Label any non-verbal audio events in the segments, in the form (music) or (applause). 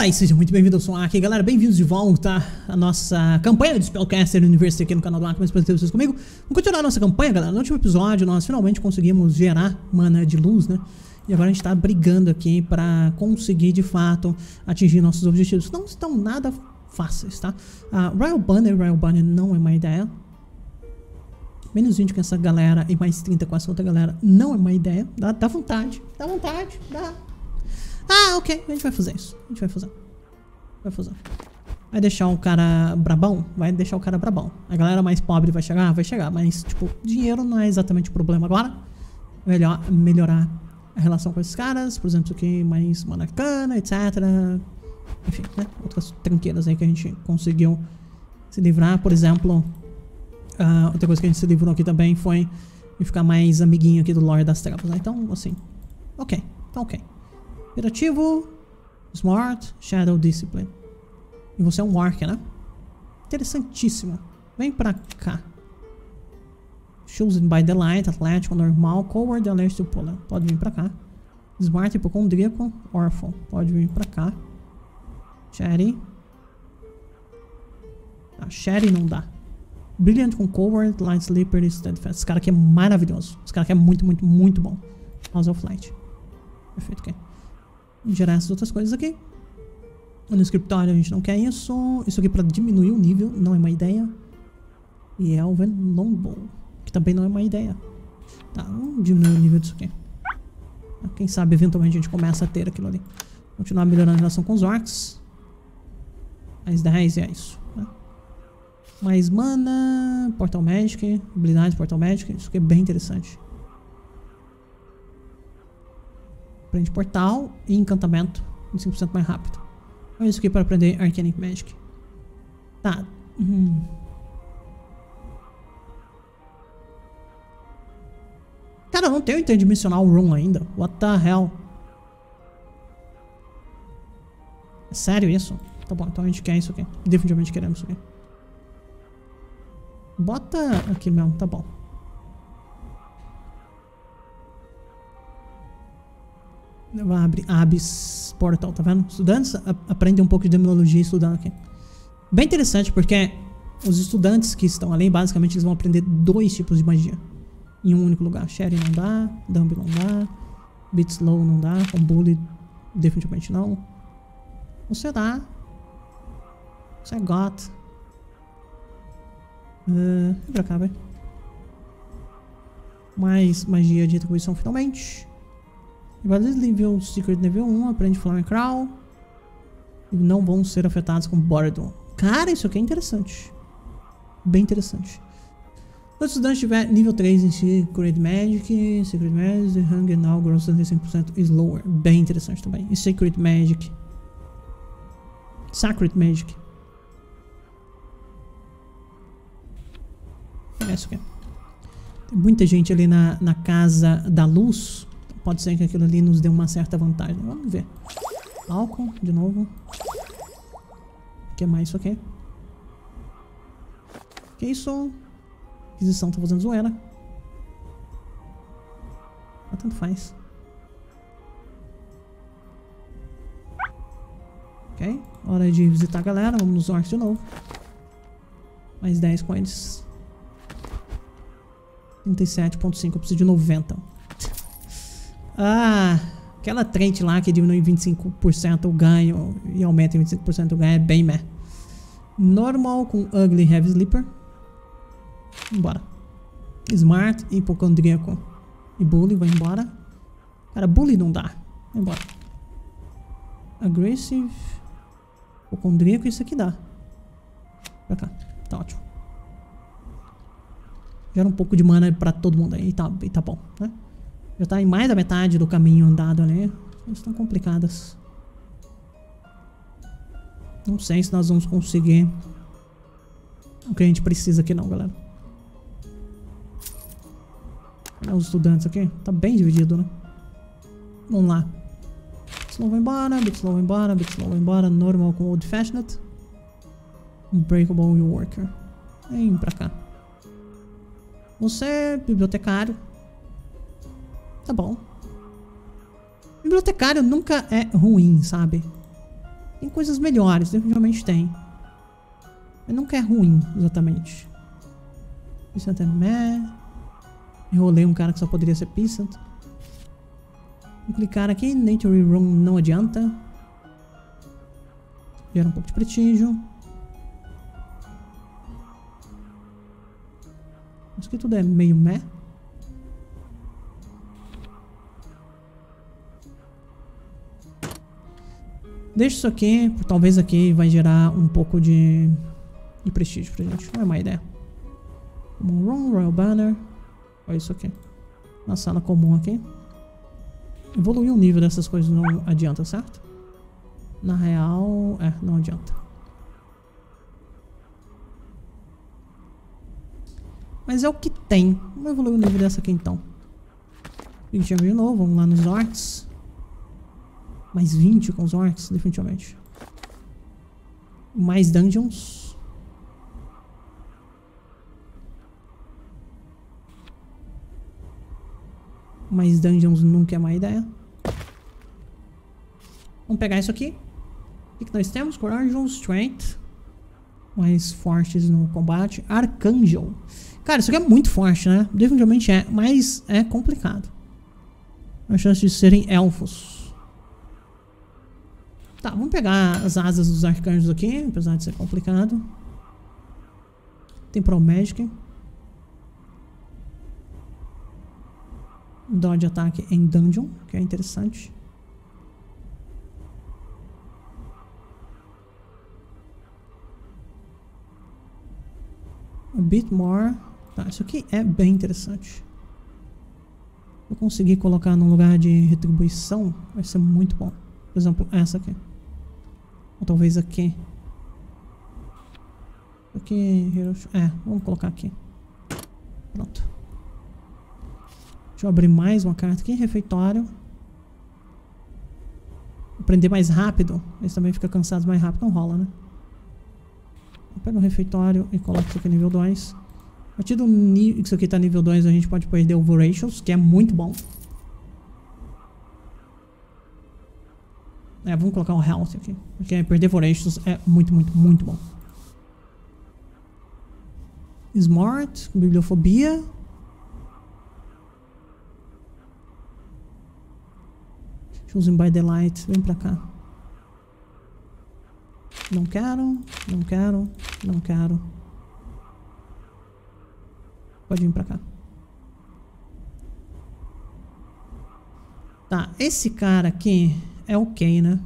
Olá e sejam muito bem-vindos ao aqui, galera, bem-vindos de volta à nossa campanha de Spellcaster University aqui no canal do Arco, prazer ter vocês comigo. Vamos continuar a nossa campanha, galera, no último episódio nós finalmente conseguimos gerar mana de luz, né? E agora a gente tá brigando aqui pra conseguir, de fato, atingir nossos objetivos. Não estão nada fáceis, tá? Uh, Royal Banner, Royal Banner não é má ideia. Menos 20 com essa galera e mais 30 com essa outra galera não é má ideia. Dá, dá vontade, dá vontade, dá. Ah, ok. A gente vai fazer isso. A gente vai fazer. Vai fazer. Vai deixar o cara brabão? Vai deixar o cara brabão. A galera mais pobre vai chegar? Vai chegar. Mas, tipo, dinheiro não é exatamente o problema agora. Melhor, melhorar a relação com esses caras. Por exemplo, isso aqui, mais manacana, etc. Enfim, né? Outras tranqueiras aí que a gente conseguiu se livrar. Por exemplo, uh, outra coisa que a gente se livrou aqui também foi ficar mais amiguinho aqui do Lord das Trevas, né? Então, assim, ok. Então, ok. Operativo, Smart, Shadow Discipline. E você é um Worker, né? Interessantíssimo. Vem pra cá. Chosen by the Light, Atlético, Normal, Coward, Alert Pula. Pode vir pra cá. Smart, Hipocondríaco, Orphan. Pode vir pra cá. Sherry. Ah, Sherry não dá. Brilliant com Coward, Light Sleeper e Steadfast. Esse cara aqui é maravilhoso. Esse cara aqui é muito, muito, muito bom. House of Light. Perfeito, ok gerar essas outras coisas aqui. No escritório a gente não quer isso. Isso aqui para diminuir o nível não é uma ideia. E Elven Longbow, que também não é uma ideia. Tá, vamos diminuir o nível disso aqui. Quem sabe eventualmente a gente começa a ter aquilo ali. Continuar melhorando a relação com os orcs. Mais 10 e é isso. Né? Mais mana, Portal Magic, habilidade Portal Magic. Isso aqui é bem interessante. Aprende portal e encantamento em 5% mais rápido. Olha isso aqui para aprender Arcanic Magic. Tá. Hum. Cara, eu não tenho interdimensional room ainda. What the hell? É sério isso? Tá bom, então a gente quer isso aqui. Definitivamente queremos isso aqui. Bota aqui mesmo, tá bom. Abre Abis Portal, tá vendo? Estudantes aprendem um pouco de demonologia estudando aqui. Bem interessante porque os estudantes que estão ali, basicamente, eles vão aprender dois tipos de magia. Em um único lugar. Sherry não dá, Dumb não dá, Beat Slow não dá, com Bully definitivamente não. Você dá. Você é Got. Uh, vem pra cá, vai. Mais magia de atribuição finalmente. Invaders nível Secret nível 1, aprende Flame Crawl. E não vão ser afetados com Bordon. Cara, isso aqui é interessante. Bem interessante. Se o estudante tiver nível 3 em Secret Magic, Secret Magic, Hunger Now grows 75% slower. Bem interessante também. E Secret Magic. Sacred Magic. É isso aqui. Tem muita gente ali na, na Casa da Luz. Pode ser que aquilo ali nos dê uma certa vantagem. Vamos ver. Álcool, de novo. O que mais isso aqui? Que isso? Aquisição tá fazendo zoeira. Ah, tanto faz. Ok. Hora de visitar a galera. Vamos nos orcs de novo. Mais 10 coins. 37.5. Eu preciso de 90. Ah, aquela trend lá que diminui 25% o ganho e aumenta em 25% o ganho é bem meh. Normal com Ugly Heavy Sleeper. Bora. Smart, Hipocondríaco e Bully, vai embora. Cara, Bully não dá. Vai embora. Aggressive. Hipocondríaco, isso aqui dá. Pra cá. Tá ótimo. Gera um pouco de mana pra todo mundo aí. Tá, e tá bom, né? Já tá em mais da metade do caminho andado ali. Estão complicadas. Não sei se nós vamos conseguir o que a gente precisa aqui não, galera. Olha os estudantes aqui. Tá bem dividido, né? Vamos lá. Slow vai embora, bit slow vai embora, bit slow vai embora. Normal com old fashioned. Unbreakable worker. Vem pra cá. Você bibliotecário. Tá bom. Bibliotecário nunca é ruim, sabe? Tem coisas melhores, definitivamente tem. Mas nunca é ruim, exatamente. Peasant é meh. Enrolei um cara que só poderia ser Peasant. Vou clicar aqui, Nature Room não adianta. Gera um pouco de prestígio. Isso aqui tudo é meio meh. Deixa isso aqui, talvez aqui vai gerar um pouco de, de prestígio pra gente. Não é má ideia. Common Room, Royal Banner. Olha isso aqui. Na sala comum aqui. Evoluir o nível dessas coisas não adianta, certo? Na real, é, não adianta. Mas é o que tem. Vamos evoluir o nível dessa aqui então. 20 de novo, vamos lá nos orcs. Mais 20 com os orcs, definitivamente. Mais dungeons. Mais dungeons nunca é má ideia. Vamos pegar isso aqui. O que nós temos? Corajon, Strength. Mais fortes no combate. Archangel. Cara, isso aqui é muito forte, né? Definitivamente é, mas é complicado. A chance de serem elfos. Tá, vamos pegar as asas dos arcanjos aqui, apesar de ser complicado. Tem Pro Magic. Dodge ataque em Dungeon, que é interessante. A bit more. Tá, isso aqui é bem interessante. Vou conseguir colocar num lugar de retribuição, vai ser muito bom. Por exemplo, essa aqui. Ou talvez aqui. Aqui, é, vamos colocar aqui. Pronto. Deixa eu abrir mais uma carta aqui, refeitório. Aprender mais rápido. Eles também ficam cansados mais rápido, não rola, né? Pega o refeitório e coloca isso aqui nível 2. A partir do nível isso aqui tá nível 2, a gente pode perder o Voracious, que é muito bom. É, vamos colocar um Health aqui. Porque perder Voracious é muito, muito, muito bom. Smart, bibliofobia. Choosing by the light, vem pra cá. Não quero, não quero, não quero. Pode vir pra cá. Tá, esse cara aqui é ok, né?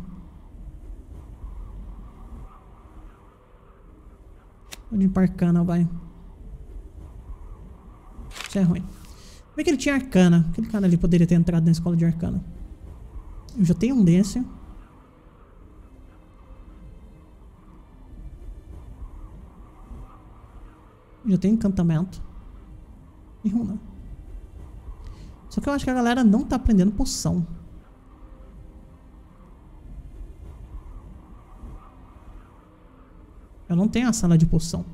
Ir pra arcana, vai. Isso é ruim. Como é que ele tinha arcana? Aquele cara ali poderia ter entrado na escola de arcana. Eu já tenho um desse. Já tem encantamento. E runa. Só que eu acho que a galera não tá aprendendo poção. Eu não tenho a sala de poção.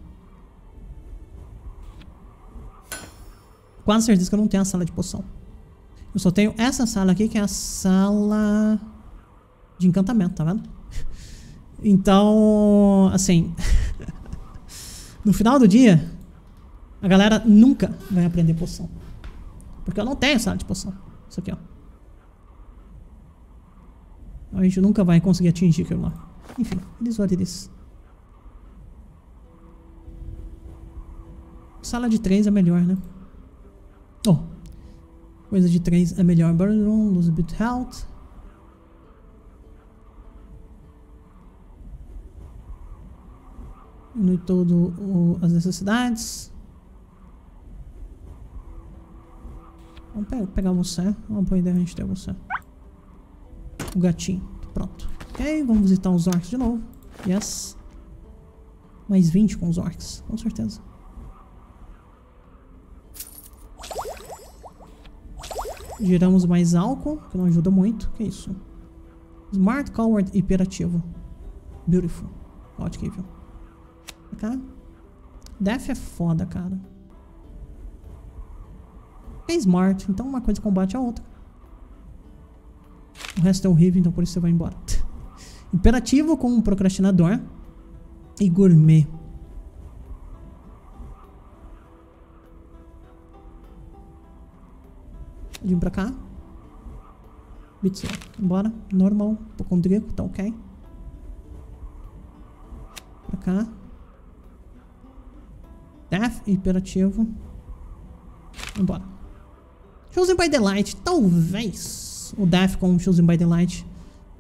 Quase certeza que eu não tenho a sala de poção. Eu só tenho essa sala aqui, que é a sala de encantamento, tá vendo? Então, assim... (laughs) no final do dia, a galera nunca vai aprender poção. Porque eu não tenho sala de poção. Isso aqui, ó. A gente nunca vai conseguir atingir aquilo lá. Enfim, eles what it Sala de 3 é melhor, né? Oh. Coisa de 3 é melhor. Burn lose a bit health. Diminui todo as necessidades. Vamos pegar você. Uma boa ideia a gente ter você. O gatinho. Pronto. Ok, vamos visitar os orcs de novo. Yes. Mais 20 com os orcs, com certeza. Giramos mais álcool, que não ajuda muito. Que isso? Smart, Coward Hiperativo. Beautiful. Ótimo, viu? Cá. Def é foda, cara é smart, então uma coisa combate a outra. O resto é horrível, então por isso você vai embora. (laughs) Imperativo com um procrastinador. E gourmet. Vim pra cá. Bits Bora. Normal. Hipocondríaco. Tá ok. Pra cá. Death. Imperativo. Vambora. Chosen by the Light. Talvez o Death com Chosen by the Light.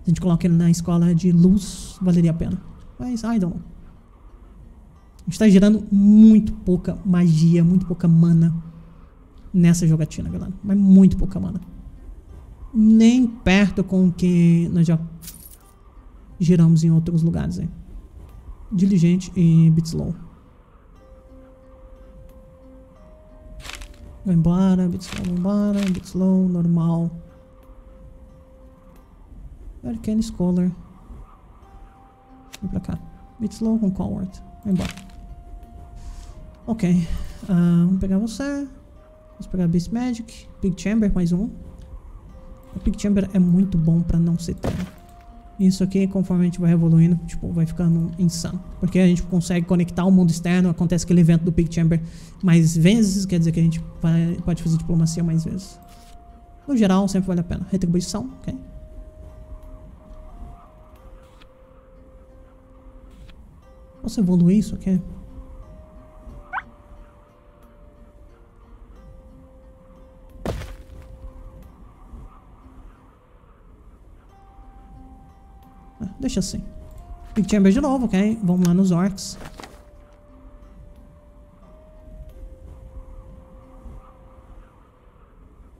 A gente coloca ele na escola de luz. Valeria a pena. Mas, I don't know. A gente tá gerando muito pouca magia, muito pouca mana nessa jogatina, galera. Mas muito pouca mana. Nem perto com o que nós já geramos em outros lugares aí. Diligente e Bitslow. Vai embora, Bitslow, vai embora, Bitslow, normal. Arcane Scholar. Vem pra cá. Bitslow com Coward. Vai embora. Ok. Uh, vamos pegar você. Vamos pegar Beast Magic. Big Chamber, mais um. O Big Chamber é muito bom pra não ser tão. Isso aqui, conforme a gente vai evoluindo, tipo, vai ficando insano. Porque a gente consegue conectar o mundo externo, acontece aquele evento do Big Chamber mais vezes, quer dizer que a gente pode fazer diplomacia mais vezes. No geral, sempre vale a pena. Retribuição, ok. Posso evoluir isso aqui? Deixa assim. Big Chamber de novo, ok? Vamos lá nos orcs.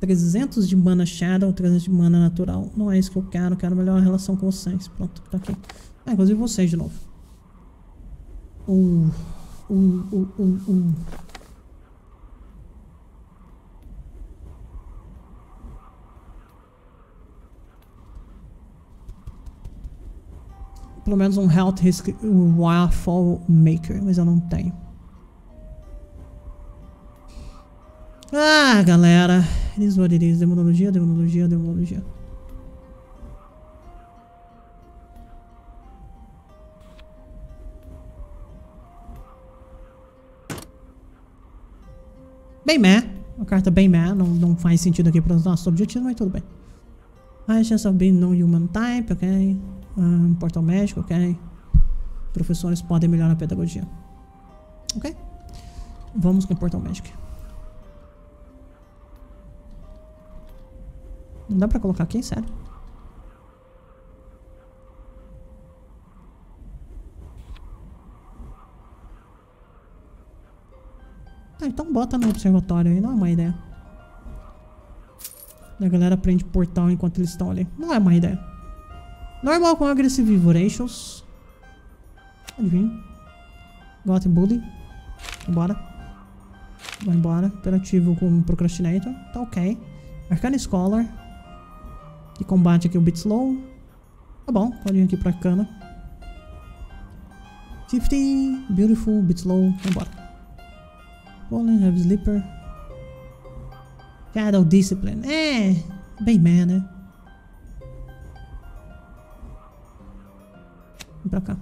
Trezentos de mana Shadow, 300 de mana natural. Não é isso que eu quero, quero melhor relação com vocês. Pronto, tá aqui. Ah, inclusive vocês de novo. Uh, uh, uh, uh, uh. Pelo menos um Health Risk Waffle Maker, mas eu não tenho. Ah, galera. Eles is. Demonologia, demonologia, demonologia. Bem meh. Uma carta bem meh. Não, não faz sentido aqui para os nossos objetivos, mas tudo bem. Chance of being non-human type, ok um, portal médico, ok? Professores podem melhorar a pedagogia. Ok? Vamos com o portal médico. Não dá pra colocar aqui, sério? Ah, então bota no observatório aí, não é uma ideia. A galera aprende portal enquanto eles estão ali. Não é uma ideia. Normal com Aggressive Voracious. Vir. Got Bully. Vambora. Vai embora. Imperativo com Procrastinator. Tá ok. Arcana Scholar. Que combate aqui o Bit Slow. Tá bom. Pode vir aqui pra Arcana. 50. Beautiful. Bit Slow. Vambora. Fallen. Heavy Sleeper. Shadow Discipline. É. Bem man, né? Vem pra cá.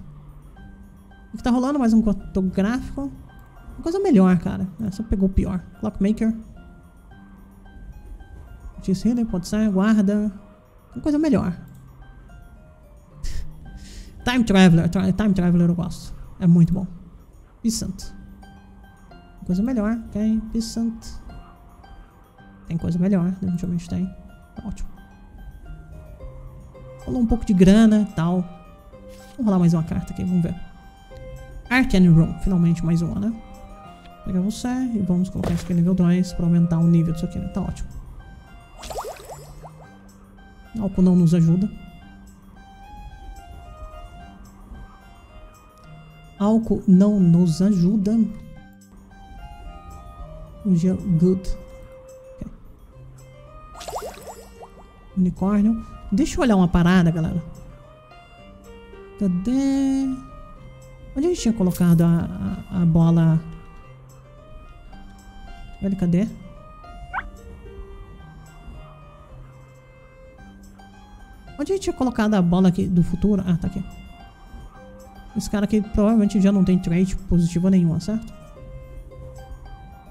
O que tá rolando? Mais um cartográfico. Uma coisa melhor, cara. Essa pegou o pior. Clockmaker. Notice Healer, pode ser. Guarda. Uma coisa melhor. (laughs) Time Traveler. Time Traveler eu gosto. É muito bom. Peasant. Coisa melhor, ok? Peasant. Tem coisa melhor, definitivamente tem. Ótimo. Rolou um pouco de grana e tal. Vamos rolar mais uma carta aqui, vamos ver. Arcane Room, finalmente mais uma, né? Pegar você e vamos colocar isso aqui nível 2 para aumentar o nível disso aqui, né? Tá ótimo. Álcool não nos ajuda. Álcool não nos ajuda. Good. Okay. Unicórnio. Deixa eu olhar uma parada, galera. Cadê? Onde a gente tinha colocado a, a, a bola? Cadê? Onde a gente tinha colocado a bola aqui do futuro? Ah, tá aqui. Esse cara aqui provavelmente já não tem trait positivo nenhuma, certo?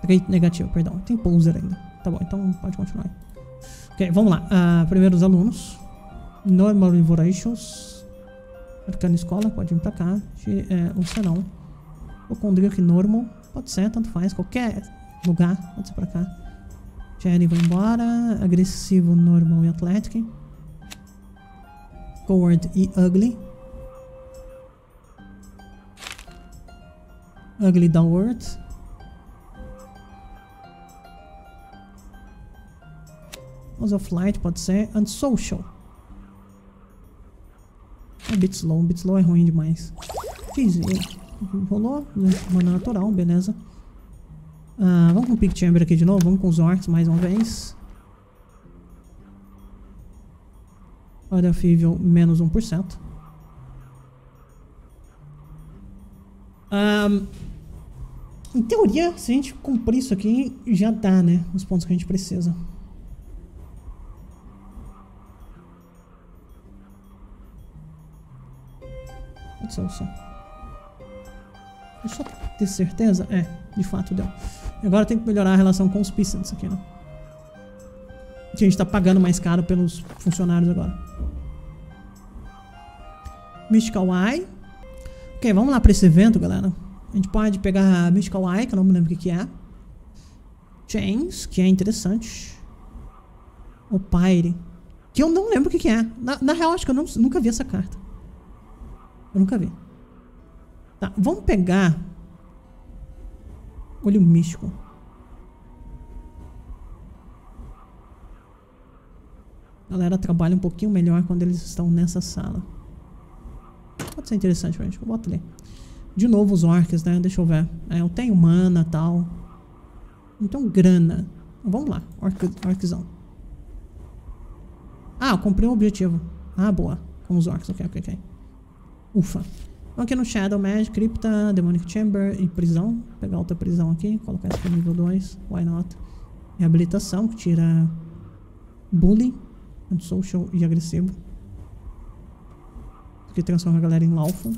Trait negativo, perdão. Tem poser ainda. Tá bom, então pode continuar. Ok, vamos lá. Uh, primeiro os alunos. Normal Voracious. Arcana Escola, pode vir pra cá. É, o Senão. O Condric Normal. Pode ser, tanto faz. Qualquer lugar. Pode ser pra cá. Jenny vai embora. Agressivo, Normal e Athletic. Coward e Ugly. Ugly Downward. House of Light pode ser. And Social. É bit slow. Bit slow é ruim demais. Fiz. Rolou. Mana natural, beleza. Ah, vamos com o Peak Chamber aqui de novo. Vamos com os Orcs mais uma vez. Olha, Fível, menos 1%. Um, em teoria, se a gente cumprir isso aqui, já dá, né? Os pontos que a gente precisa. Pode ser o som. Deixa eu ter certeza. É, de fato deu. Agora tem que melhorar a relação com os Peasants aqui, né? Que a gente tá pagando mais caro pelos funcionários agora. Mystical Eye. Ok, vamos lá pra esse evento, galera. A gente pode pegar Mystical Eye, que eu não me lembro o que, que é. Chains, que é interessante. O Pyre. Que eu não lembro o que, que é. Na, na real, acho que eu não, nunca vi essa carta. Eu nunca vi. Tá, vamos pegar. Olho místico. A galera trabalha um pouquinho melhor quando eles estão nessa sala. Pode ser interessante, gente. Eu boto ali. De novo os orcs, né? Deixa eu ver. É, eu tenho mana e tal. Então, grana. Vamos lá. Orc, orczão. Ah, eu comprei um objetivo. Ah, boa. Com os orcs. Ok, ok, ok. Ufa. Aqui no Shadow Magic, Cripta, Demonic Chamber e prisão. Vou pegar outra prisão aqui. Colocar esse para nível 2. Why not? Reabilitação, que tira Bully, Social e Agressivo. Que transforma a galera em Lawful.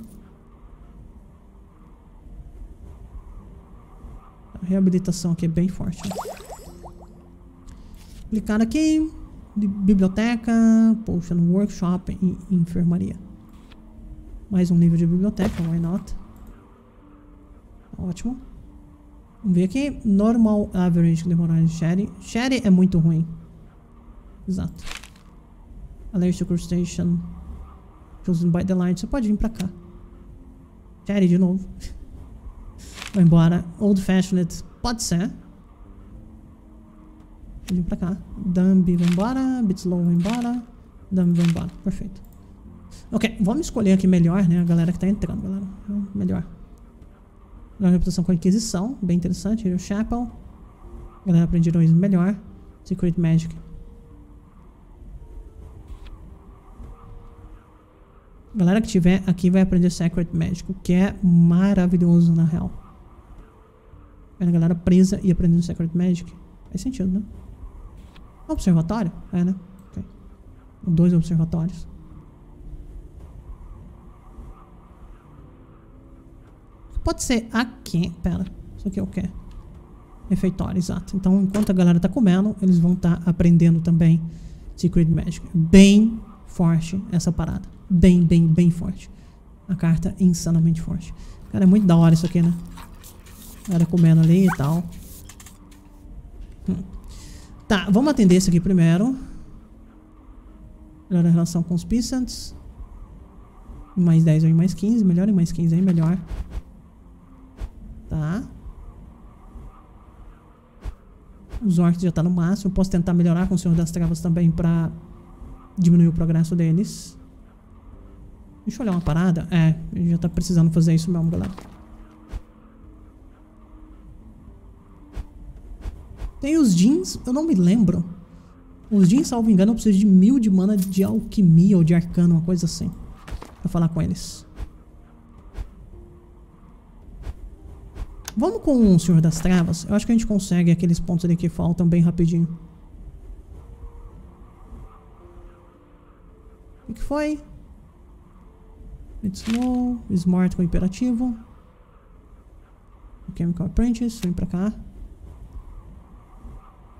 Reabilitação aqui é bem forte. Clicar aqui. Biblioteca, Potion Workshop e Enfermaria. Mais um nível de biblioteca, why not? Ótimo. Vamos ver aqui. Normal Average de Sherry. Sherry é muito ruim. Exato. Alert Station. Chosen by the Light. Você pode vir pra cá. Sherry de novo. (laughs) Vai embora. Old Fashioned. Pode ser. Vir pra cá. Dumb vai embora. Bitslow vai embora. Dumb vai embora. Perfeito. Ok, vamos escolher aqui melhor, né? A galera que tá entrando, galera. Melhor. Melhor reputação com Inquisição. Bem interessante. O Chapel. A galera aprende heroísmo melhor. Secret Magic. A galera que tiver aqui vai aprender Secret Magic, que é maravilhoso na real. É a galera presa e aprendendo Secret Magic. Faz sentido, né? Observatório? É, né? Okay. Dois observatórios. Pode ser aqui. Pera. Isso aqui é o quê? Refeitório, exato. Então, enquanto a galera tá comendo, eles vão estar tá aprendendo também Secret Magic. Bem forte essa parada. Bem, bem, bem forte. A carta é insanamente forte. Cara, é muito da hora isso aqui, né? Galera comendo ali e tal. Hum. Tá, vamos atender esse aqui primeiro. Melhor a relação com os Peasants. Mais 10 ou mais 15. Melhor e mais 15 aí, melhor. Tá. Os orcs já tá no máximo. Posso tentar melhorar com o Senhor das Trevas também pra diminuir o progresso deles. Deixa eu olhar uma parada. É, já tá precisando fazer isso mesmo, galera. Tem os jeans, eu não me lembro. Os jeans, salvo engano, eu preciso de mil de mana de alquimia ou de arcano, uma coisa assim. Pra falar com eles. Vamos com o Senhor das Trevas. Eu acho que a gente consegue aqueles pontos ali que faltam bem rapidinho. foi. It's slow. Smart com imperativo. Chemical Apprentice, vem pra cá.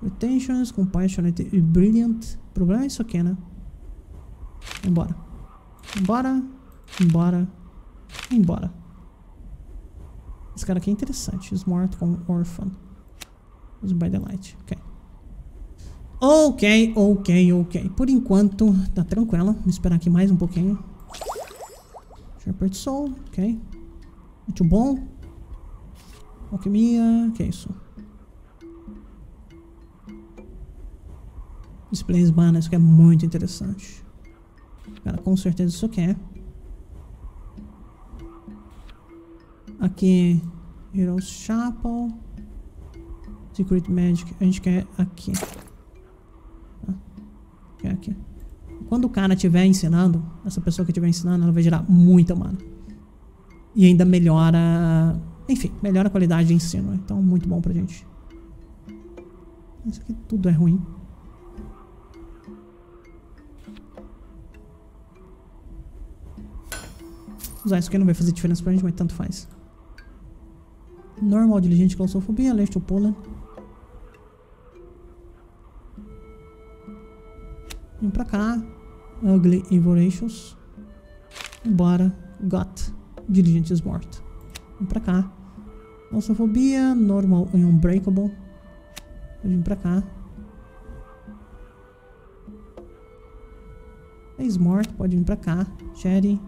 Retentions, Compassionate e Brilliant. O problema é isso aqui, né? Embora. Embora. Embora. Embora. Esse cara aqui é interessante. Smart Orphan. Use by the light. Ok. Ok, ok, ok. Por enquanto, tá tranquila. Vou esperar aqui mais um pouquinho. Shepherd Soul, ok. Muito bom. Alquimia, que é isso? Displays Banner, isso aqui é muito interessante. Cara, com certeza isso quer. Aqui, Heroes Chapel. Secret Magic, a gente quer aqui. Tá? Quer aqui. Quando o cara estiver ensinando, essa pessoa que estiver ensinando, ela vai gerar muita mana. E ainda melhora enfim, melhora a qualidade de ensino. Então, muito bom pra gente. Isso aqui tudo é ruim. Usar isso aqui não vai fazer diferença pra gente, mas tanto faz. Normal, diligente, claustrofobia, leste ou pollen. Vem pra cá. Ugly e voracious. Bora. Got. Diligentes morto. Vem pra cá. Claustrofobia, normal e unbreakable. Vir pra cá. É Smart, pode vir pra cá. Cherry.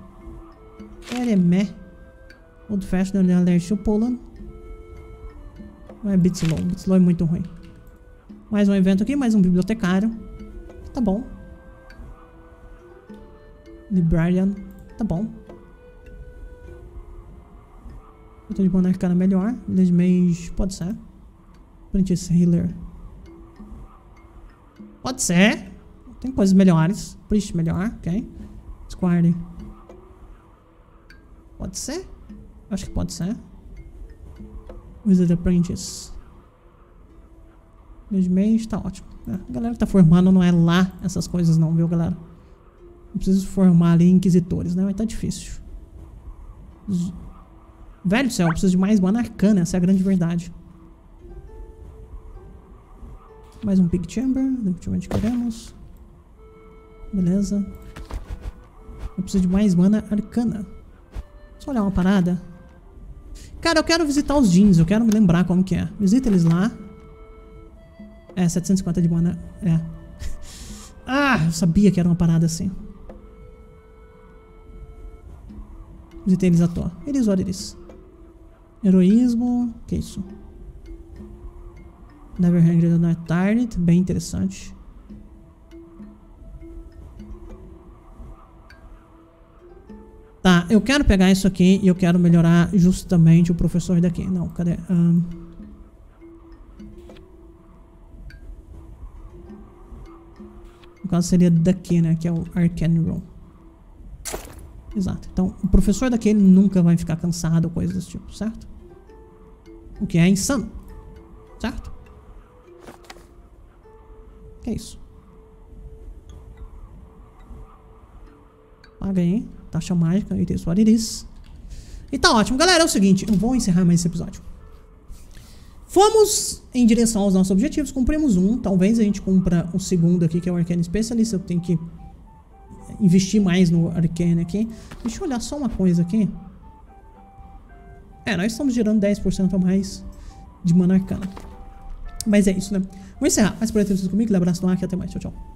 É meh. Old Fashioned é alérgico Poland. Não é Bitslow. Bitslow é muito ruim. Mais um evento aqui, mais um bibliotecário. Tá bom. Librarian. Tá bom. Eu tô de boneca cara melhor. Village Mage, pode ser. Apprentice Healer. Pode ser. Tem coisas melhores. Priest melhor, ok. Squire. Pode ser. Acho que pode ser. Wizard Apprentice. Village Mage, tá ótimo. É, a galera que tá formando não é lá essas coisas não, viu, galera? Não preciso formar ali inquisitores, né? Mas tá difícil. Velho do céu, eu preciso de mais mana arcana, essa é a grande verdade. Mais um Big Chamber, definitivamente queremos. Beleza. Eu preciso de mais mana arcana. Só olhar uma parada. Cara, eu quero visitar os jeans, eu quero me lembrar como que é. Visita eles lá. É, 750 de mana. É. (laughs) ah, eu sabia que era uma parada assim. Visitei eles à toa. Eles, olha eles. Heroísmo. que isso? Never Hungry Not Tired. Bem interessante. Eu quero pegar isso aqui e eu quero melhorar justamente o professor daqui. Não, cadê? Um... No caso seria daqui, né? Que é o Arcane Room. Exato. Então, o professor daqui nunca vai ficar cansado ou coisas desse tipo, certo? O que é insano. Certo? Que é isso? Paga aí. Taxa mágica. It is what it is. E tá ótimo. Galera, é o seguinte. Eu vou encerrar mais esse episódio. Fomos em direção aos nossos objetivos. Cumprimos um. Talvez a gente cumpra o segundo aqui, que é o Arcane Specialist. Eu tenho que investir mais no Arcane aqui. Deixa eu olhar só uma coisa aqui. É, nós estamos gerando 10% a mais de mana arcana. Mas é isso, né? Vou encerrar. Mas por aí, comigo. Um abraço no ar e até mais. Tchau, tchau.